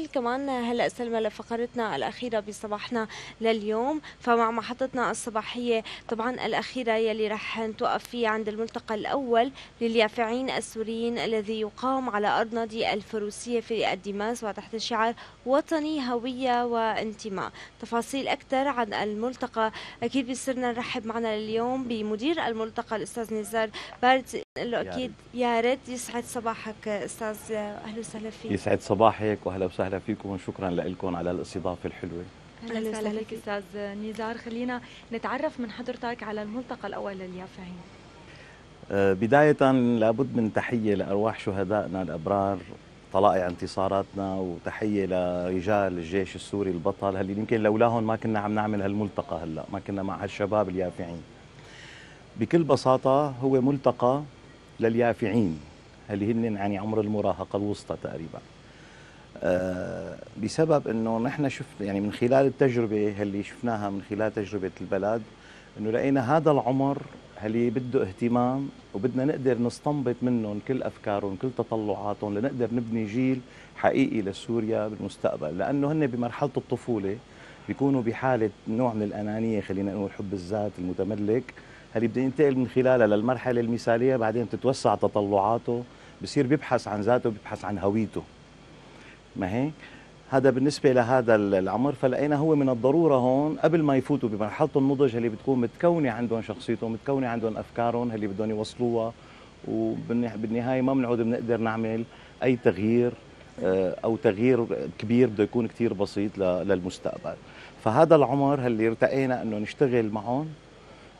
سؤال كمان هلا سلمى لفقرتنا الأخيرة بصباحنا لليوم فمع محطتنا الصباحية طبعا الأخيرة يلي رح نتوقف فيها عند الملتقى الأول لليافعين السوريين الذي يقام على أرض نادي الفروسية في الدماس وتحت شعار وطني هوية وانتماء. تفاصيل أكثر عن الملتقى أكيد بيصيرنا نرحب معنا اليوم بمدير الملتقى الأستاذ نزار بارد له أكيد يا ريت يسعد صباحك أستاذ أهلا وسهلا فيك. يسعد صباحك وأهلا وسهلا فيكم وشكرا لكم على الاستضافة الحلوة. أهلا وسهلا فيك أستاذ نزار. خلينا نتعرف من حضرتك على الملتقى الأول لليافعين. أه بداية لابد من تحية لأرواح شهدائنا الأبرار طلائع انتصاراتنا وتحية لرجال الجيش السوري البطل. اللي يمكن لولاهم ما كنا عم نعمل هالملتقى هلا؟ ما كنا مع هالشباب اليافعين. بكل بساطة هو ملتقى لليافعين. اللي هن يعني عمر المراهقة الوسطى تقريبا. أه بسبب إنه نحن شفنا يعني من خلال التجربة اللي شفناها من خلال تجربة البلد إنه لقينا هذا العمر اللي بده اهتمام وبدنا نقدر نستنبط منهم كل أفكارهم كل تطلعاتهم لنقدر نبني جيل حقيقي لسوريا بالمستقبل. لأنه هن بمرحلة الطفولة بيكونوا بحالة نوع من الأنانية خلينا نقول حب الذات المتملك. اللي بده ينتقل من خلالها للمرحلة المثالية بعدين تتوسع تطلعاته بصير بيبحث عن ذاته بيبحث عن هويته. ما هيك هذا بالنسبة لهذا العمر فلقينا هو من الضرورة هون قبل ما يفوتوا بمرحلة النضج اللي بتكون متكونة عندهم شخصيتهم متكونة عندهم أفكارهم اللي بدهم يوصلوها؟ وبالنهاية ما بنعود بنقدر نعمل أي تغيير أو تغيير كبير بده يكون كتير بسيط للمستقبل. فهذا العمر اللي ارتقينا أنه نشتغل معهم؟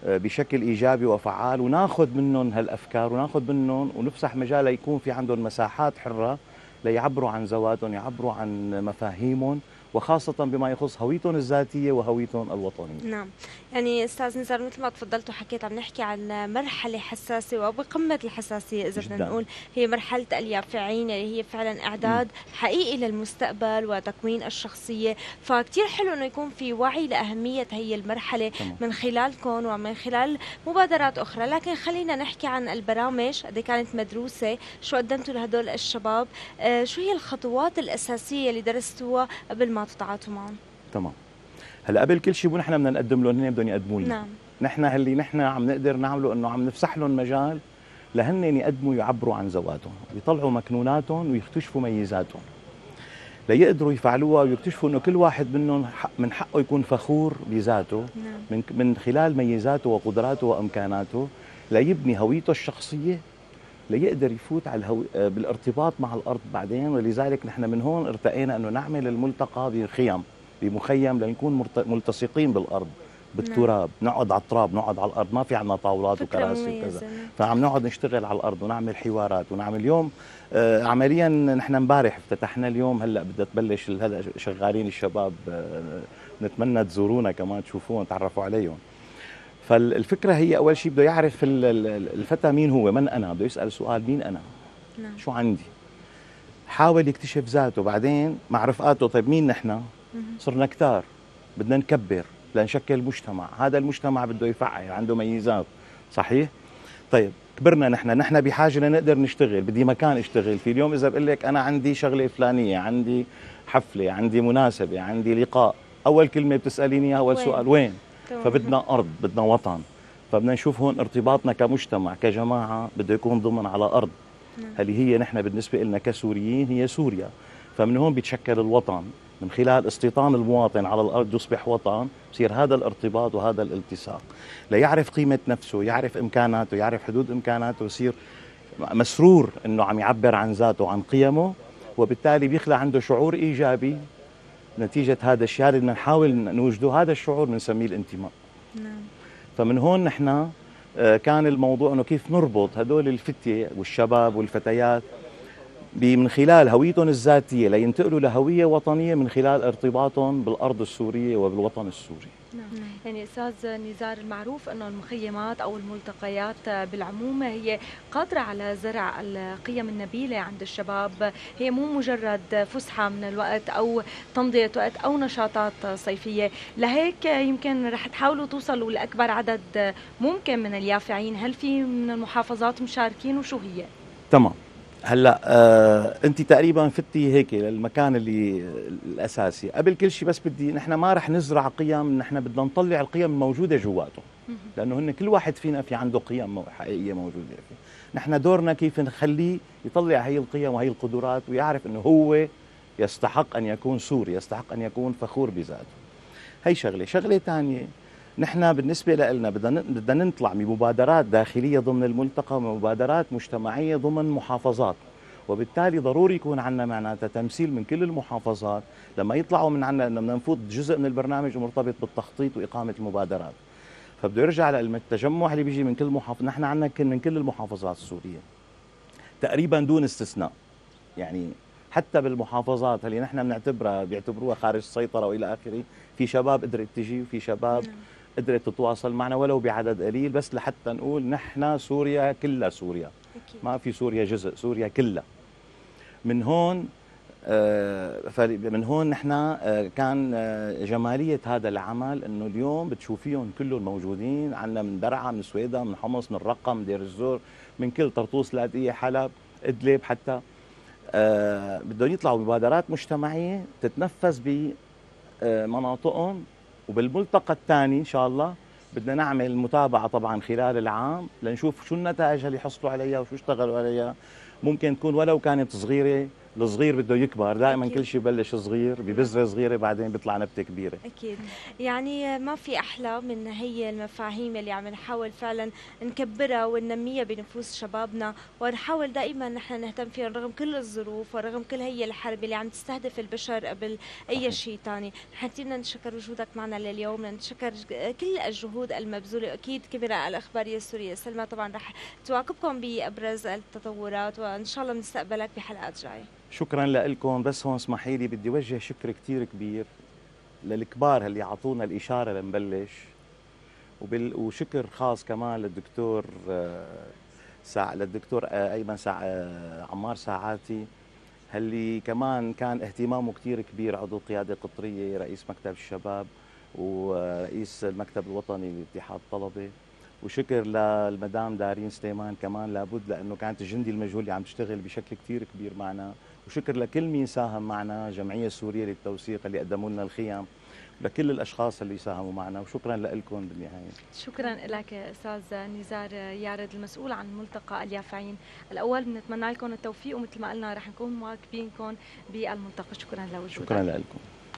بشكل إيجابي وفعال وناخذ منهم هالأفكار وناخذ منهم ونفسح مجال يكون في عندهم مساحات حرة ليعبروا عن ذواتهم يعبروا عن مفاهيمهم. وخاصة بما يخص هويتهم الذاتية وهويتهم الوطنية. نعم. يعني أستاذ نزار مثل ما تفضلت وحكيت عم نحكي عن مرحلة حساسة وبقمة الحساسية إذا بدنا نقول هي مرحلة اليافعين اللي هي فعلا إعداد م. حقيقي للمستقبل وتكوين الشخصية. فكتير حلو أنه يكون في وعي لأهمية هي المرحلة طبعا. من خلالكم ومن خلال مبادرات أخرى. لكن خلينا نحكي عن البرامج. قد كانت مدروسة؟ شو قدمتوا لهدول الشباب؟ آه شو هي الخطوات الأساسية اللي درستوها قبل ما تتعاطوا معهم. تمام. هلا قبل كل شيء نحن بدنا نقدم لهم هن بدهم يقدموا لنا. نعم. نحن اللي نحن عم نقدر نعمله إنه عم نفسح لهم مجال لهن يقدموا يعبروا عن ذواتهم ويطلعوا مكنوناتهم ويكتشفوا ميزاتهم. ليقدروا يفعلوها ويكتشفوا إنه كل واحد منهم حق من حقه يكون فخور بذاته. نعم. من من خلال ميزاته وقدراته وإمكاناته ليبني هويته الشخصية ليقدر يفوت على الهو... بالارتباط مع الأرض بعدين ولذلك نحن من هون ارتقينا أنه نعمل الملتقى بخيم بمخيم لنكون مرت... ملتصقين بالأرض بالتراب نعم. نقعد على التراب نقعد على الأرض ما في عندنا طاولات وكراسي وكذا. فعم نقعد نشتغل على الأرض ونعمل حوارات ونعمل اليوم آه عمليا نحن امبارح افتتحنا اليوم هلأ بدها تبلش هلأ شغالين الشباب آه نتمنى تزورونا كمان تشوفوهم تعرفوا عليهم. فالفكرة هي أول شيء بده يعرف الفتى مين هو من أنا؟ بده يسأل سؤال مين أنا؟ نعم. شو عندي؟ حاول يكتشف ذاته. بعدين مع رفقاته طيب مين نحن؟ صرنا كتار. بدنا نكبر لنشكل مجتمع. هذا المجتمع بده يفعل عنده ميزات. صحيح؟ طيب كبرنا نحن. نحن بحاجة لنقدر نشتغل. بدي مكان أشتغل فيه. اليوم إذا بقول لك أنا عندي شغلة فلانية عندي حفلة عندي مناسبة عندي لقاء أول كلمة بتسأليني أول وين؟ سؤال وين؟ فبدنا أرض بدنا وطن. فبدنا نشوف هون ارتباطنا كمجتمع كجماعة بده يكون ضمن على أرض. نعم. اللي هي نحن بالنسبة لنا كسوريين هي سوريا. فمن هون بيتشكل الوطن. من خلال استيطان المواطن على الأرض يصبح وطن بصير هذا الارتباط وهذا الالتصاق. ليعرف قيمة نفسه يعرف إمكاناته يعرف حدود إمكاناته يصير مسرور إنه عم يعبر عن ذاته وعن قيمه وبالتالي بيخلق عنده شعور إيجابي نتيجة هذا الشيء اللي بدنا نحاول نوجده هذا الشعور بنسميه الانتماء. نعم. فمن هون نحن كان الموضوع إنه كيف نربط هدول الفتية والشباب والفتيات من خلال هويتهم الذاتية لينتقلوا لهوية وطنية من خلال ارتباطهم بالأرض السورية وبالوطن السوري. نعم. يعني أستاذ نزار المعروف أنه المخيمات أو الملتقيات بالعموم هي قادرة على زرع القيم النبيلة عند الشباب. هي مو مجرد فسحة من الوقت أو تمضية وقت أو نشاطات صيفية. لهيك يمكن رح تحاولوا توصلوا لأكبر عدد ممكن من اليافعين. هل في من المحافظات مشاركين وشو هي؟ تمام. هلا آه انت تقريبا فتي هيك للمكان اللي الأساسي. قبل كل شيء بس بدي نحن ما رح نزرع قيم نحن بدنا نطلع القيم الموجودة جواته لأنه هن كل واحد فينا في عنده قيم حقيقية موجودة فيه. نحن دورنا كيف نخليه يطلع هي القيم وهي القدرات ويعرف إنه هو يستحق أن يكون سوري يستحق أن يكون فخور بذاته. هي شغلة. شغلة ثانية نحن بالنسبة لنا بدنا نطلع بمبادرات داخلية ضمن الملتقى ومبادرات مجتمعية ضمن محافظات. وبالتالي ضروري يكون عندنا معناتها تمثيل من كل المحافظات. لما يطلعوا من عندنا إنه بدنا نفوت جزء من البرنامج مرتبط بالتخطيط وإقامة المبادرات. فبده يرجع للتجمع اللي بيجي من كل محافظه نحن عندنا من كل المحافظات السورية. تقريبا دون استثناء. يعني حتى بالمحافظات اللي نحن بنعتبرها بيعتبروها خارج السيطرة وإلى آخره في شباب قدرت تجي وفي شباب نعم. قدرت تتواصل معنا ولو بعدد قليل بس لحتى نقول نحن سوريا كلها سوريا. ما في سوريا جزء سوريا كلها. من هون آه، من هون نحن آه، كان آه، جمالية هذا العمل إنه اليوم بتشوفيهم كلهم موجودين عندنا من درعا من سويدا من حمص من رقم من دير الزور من كل طرطوس لاذقيه حلب إدلب حتى. بدهم يطلعوا مبادرات مجتمعية تتنفذ بمناطقهم وبالملتقى الثاني إن شاء الله بدنا نعمل متابعة طبعا خلال العام لنشوف شو النتائج اللي حصلوا عليها وشو اشتغلوا عليها. ممكن تكون ولو كانت صغيرة الصغير بده يكبر دائما كل شيء ببلش صغير ببذرة صغيرة بعدين بيطلع نبتة كبيرة. أكيد. يعني ما في أحلى من هي المفاهيم اللي عم نحاول فعلا نكبرها وننميها بنفوس شبابنا ونحاول دائما نحن نهتم فيها رغم كل الظروف ورغم كل هي الحرب اللي عم تستهدف البشر قبل أي شيء ثاني نحن بدنا نشكر وجودك معنا لليوم نشكر كل الجهود المبذولة. أكيد كاميرا الاخباريه السوريه سلمى طبعا رح تواكبكم بأبرز التطورات وإن شاء الله بنستقبلك بحلقات جاية. شكرا لكم بس هون اسمحي لي بدي وجه شكر كثير كبير للكبار اللي اعطونا الإشارة لنبلش وبال... وشكر خاص كمان للدكتور آه، سع... للدكتور آه، أيمن سع... آه، عمار ساعاتي اللي كمان كان اهتمامه كثير كبير عضو قيادة قطرية رئيس مكتب الشباب ورئيس المكتب الوطني لاتحاد الطلبه وشكر للمدام دارين سليمان كمان لابد لأنه كانت الجندي المجهول اللي عم تشتغل بشكل كثير كبير معنا. وشكر لكل مين ساهم معنا جمعية سوريه للتوثيق اللي قدموا لنا الخيام لكل الأشخاص اللي ساهموا معنا وشكرا لكم بالنهاية. شكرا لك أستاذ نزار يارد المسؤول عن ملتقى اليافعين الأول. بنتمنى لكم التوفيق ومثل ما قلنا رح نكون مواكبينكم بالملتقى. شكرا لوجودك. شكرا لكم.